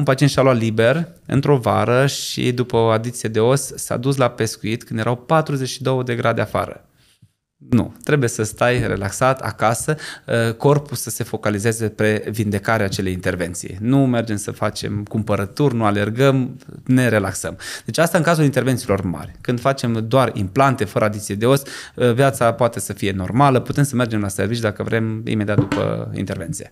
un pacient și-a luat liber într-o vară și după o adiție de os s-a dus la pescuit când erau 42 de grade afară. Nu, trebuie să stai relaxat acasă, ă, corpul să se focalizeze pe vindecarea acelei intervenții. Nu mergem să facem cumpărături, nu alergăm, ne relaxăm. Deci asta în cazul intervențiilor mari. Când facem doar implante fără adiție de os, ă, viața poate să fie normală, putem să mergem la servici dacă vrem imediat după intervenție.